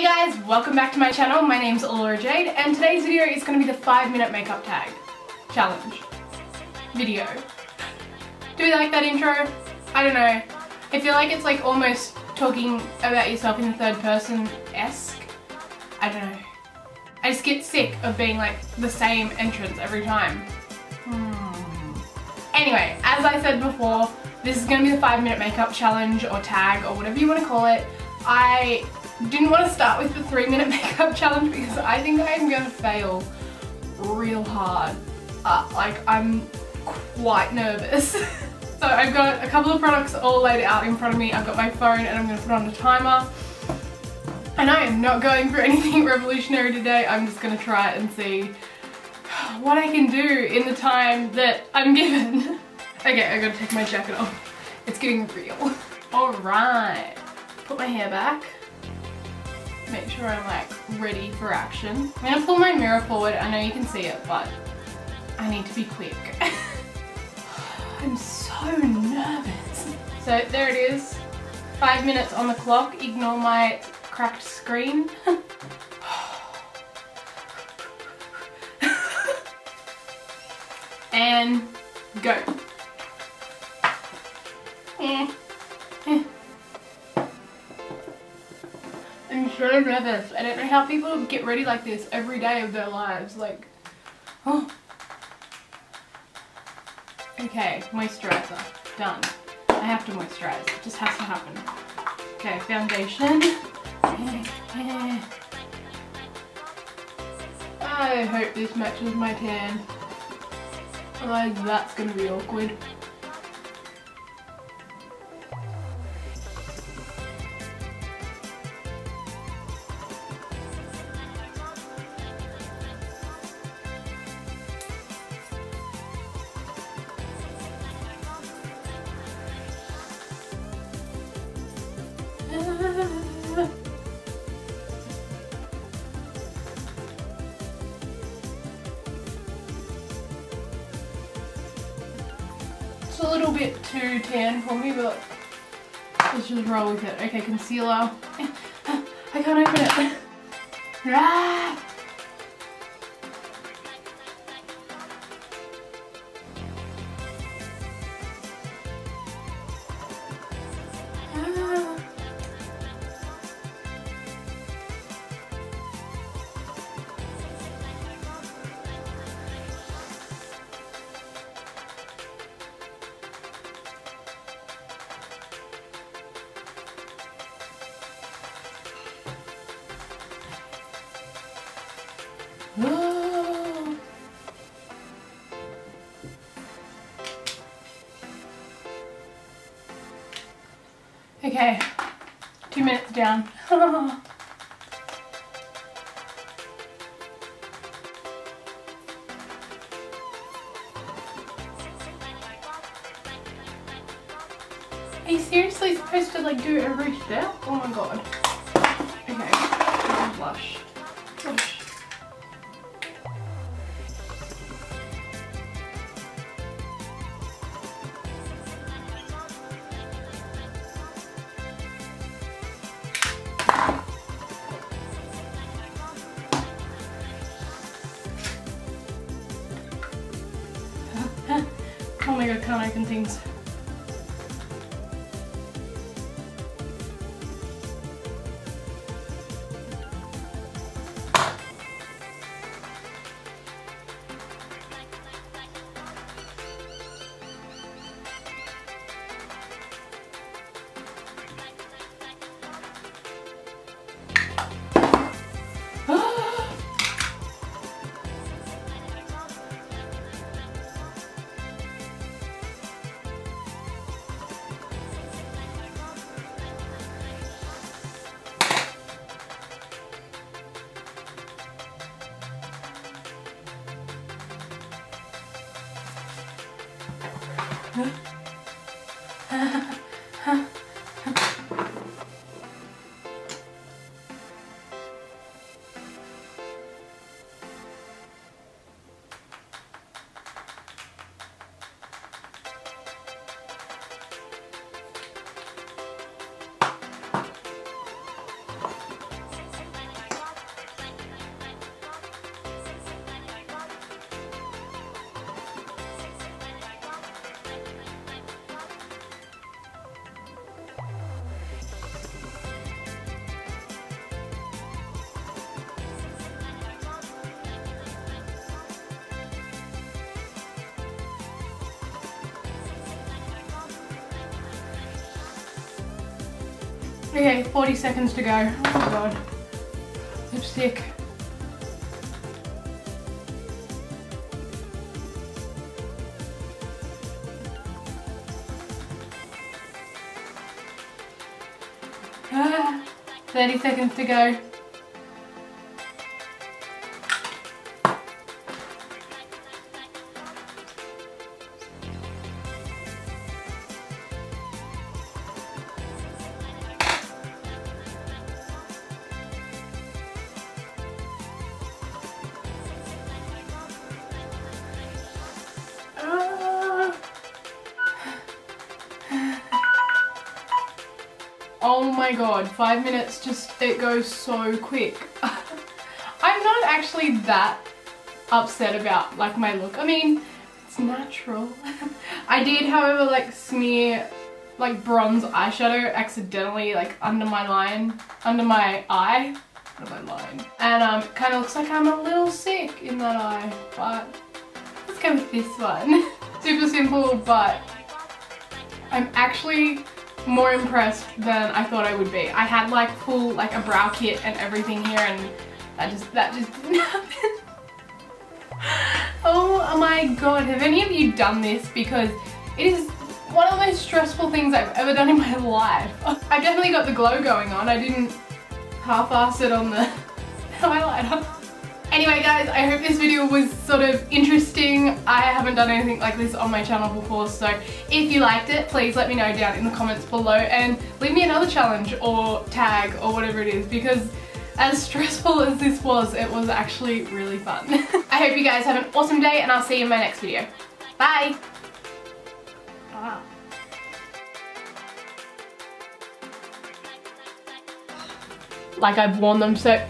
Hey guys, welcome back to my channel. My name's Alaura Jade and today's video is going to be the 5 minute makeup tag challenge video. Do we like that intro? I don't know. I feel like it's like almost talking about yourself in the third person-esque. I don't know. I just get sick of being like the same entrance every time. Hmm. Anyway, as I said before, this is going to be the 5 minute makeup challenge or tag or whatever you want to call it. I didn't want to start with the 3 minute makeup challenge because I think I am going to fail real hard. Uh, like I'm quite nervous. so I've got a couple of products all laid out in front of me. I've got my phone and I'm going to put on a timer. And I am not going for anything revolutionary today. I'm just going to try and see what I can do in the time that I'm given. okay, I gotta take my jacket off. It's getting real. Alright. Put my hair back. Make sure I'm like ready for action. I'm gonna pull my mirror forward. I know you can see it, but I need to be quick. I'm so nervous. So there it is. Five minutes on the clock. Ignore my cracked screen. and go. I'm so nervous. I don't know how people get ready like this every day of their lives. Like, oh. Okay, moisturizer. Done. I have to moisturize. It just has to happen. Okay, foundation. I hope this matches my tan. Otherwise that's gonna be awkward. A little bit too tan for me, but let's just roll with it. Okay, concealer. I can't open it. Ah! Okay, two minutes down. Are you seriously supposed to like do every step? Oh my god. Okay, blush. Open things. Okay, 40 seconds to go. Oh my god. Lipstick. Ah, 30 seconds to go. Oh my god, five minutes just, it goes so quick. I'm not actually that upset about like my look. I mean, it's natural. I did, however, like smear like bronze eyeshadow accidentally like under my line, under my eye, under my line. And um, kind of looks like I'm a little sick in that eye, but let's go with this one. Super simple, but I'm actually more impressed than I thought I would be. I had like full like a brow kit and everything here and that just that just didn't happen. oh my god, have any of you done this? Because it is one of the most stressful things I've ever done in my life. I definitely got the glow going on. I didn't half-ass it on the highlighter. Anyway guys, I hope this video was sort of interesting. I haven't done anything like this on my channel before, so if you liked it, please let me know down in the comments below and leave me another challenge or tag or whatever it is because as stressful as this was, it was actually really fun. I hope you guys have an awesome day and I'll see you in my next video. Bye! Like I've worn them so